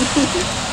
Hehehehe